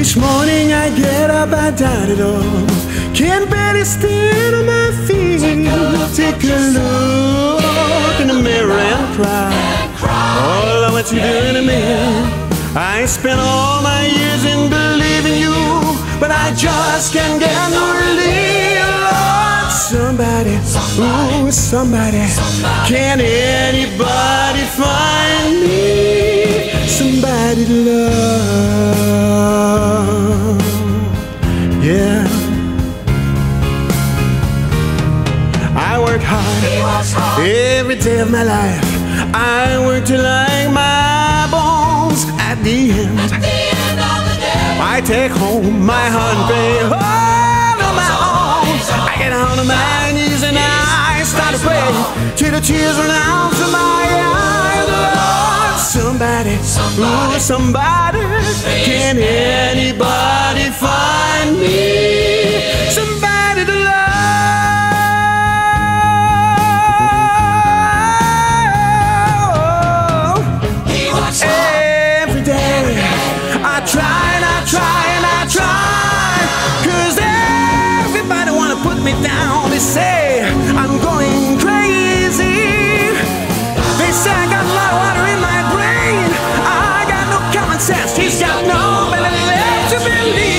Each morning I get up, I doubt it all. Can't barely stand on my feet. Take a look in the mirror and cry. Oh, what you doing to me? I spent all my years in believing you, but I just can't get no relief. Lord, somebody, ooh, somebody, can anybody find work hard every day of my life. I work till like my bones at the end. I take home my hundred all on my own. I get on my knees and I start to pray till the tears run out of my eyes. Lord, somebody, ooh, somebody, can me me down. They say I'm going crazy. They say I got a lot of water in my brain. I got no common sense. He's got no better left to believe.